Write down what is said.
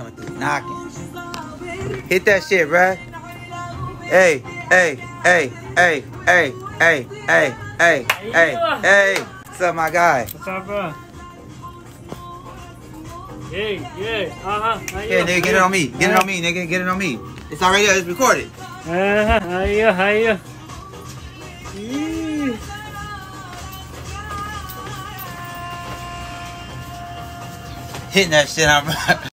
coming through knocking. Hit that shit, bruh. Hey, hey, hey, hey, hey, hey, hey, hey, hey, hey. What's up, my guy? What's up, bro? Hey, yeah, uh-huh. Hey, nigga, get it on me. Get it on me, nigga. Get it on me. It's already It's recorded. Uh-huh. How you? How you? Hitting that shit I'm.